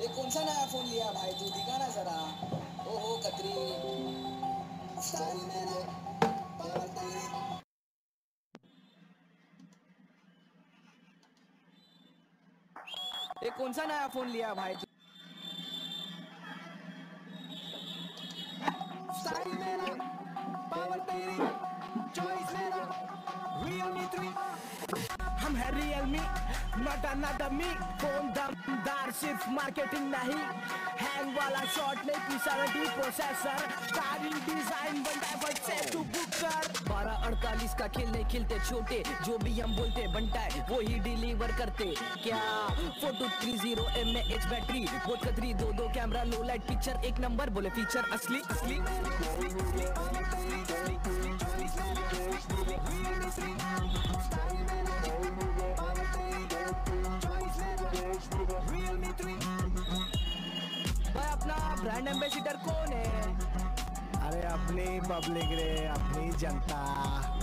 ये कौन सा नया फ़ोन लिया भाई तू दिखा ना जरा ओहो कतरी ये कौन सा नया फ़ोन लिया भाई हम है Realme not another me phone दमदार, सिर्फ़ मार्केटिंग नहीं. हैंग वाला शॉट नहीं P seventy processor styling design बनता है से तू बुक कर बारह अड़तालीस का खेल नहीं, खेलते छोटे. जो भी हम बोलते बनता है वो ही डिलीवर करते क्या photo three zero M H battery बहुत खतरी दो दो कैमरा लो लाइट पिक्चर एक नंबर बोले फीचर असली असली. भाई अपना ब्रांड एम्बेसिडर कौन है? अरे अपनी पब्लिक रे अपनी जनता।